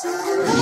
Bye.